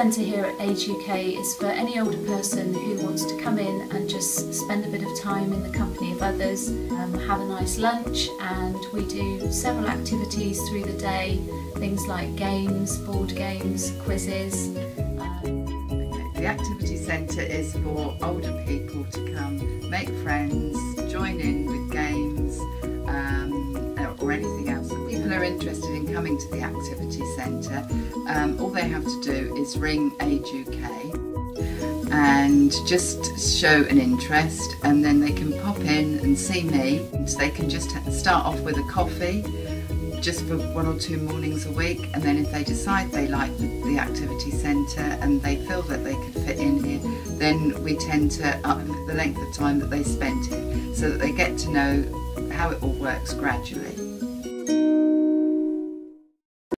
The centre here at Age UK is for any older person who wants to come in and just spend a bit of time in the company of others, um, have a nice lunch, and we do several activities through the day, things like games, board games, quizzes. The Activity Centre is for older people to come, make friends, interested in coming to the Activity Centre, um, all they have to do is ring Age UK and just show an interest and then they can pop in and see me. So they can just start off with a coffee just for one or two mornings a week and then if they decide they like the activity centre and they feel that they could fit in here then we tend to up the length of time that they spend here so that they get to know how it all works gradually.